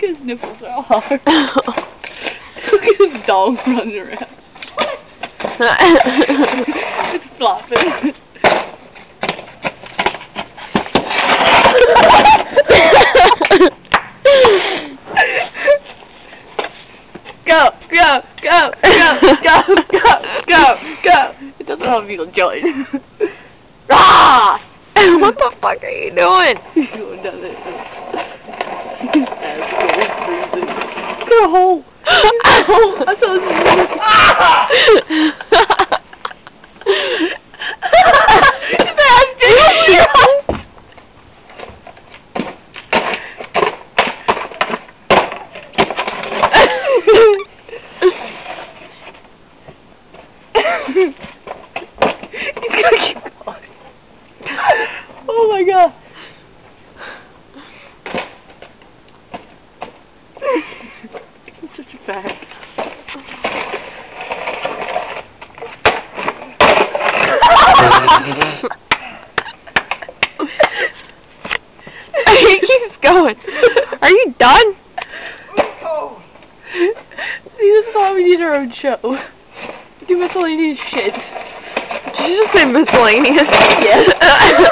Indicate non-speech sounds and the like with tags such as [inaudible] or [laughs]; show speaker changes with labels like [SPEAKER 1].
[SPEAKER 1] Look at his nipples are hard. [laughs] Look at his dog running around. [laughs] it's flopping. [laughs] go, go, go, go, go, go, go, go. It doesn't have to be join. ah!
[SPEAKER 2] what the fuck are you doing?
[SPEAKER 1] He's going down Look a hole. hole. I saw this. oh Fag.
[SPEAKER 2] he keeps going. Are you done?
[SPEAKER 1] See, this is why we need our own show. Do miscellaneous shit.
[SPEAKER 2] Did you just say miscellaneous? [laughs]
[SPEAKER 1] Yes.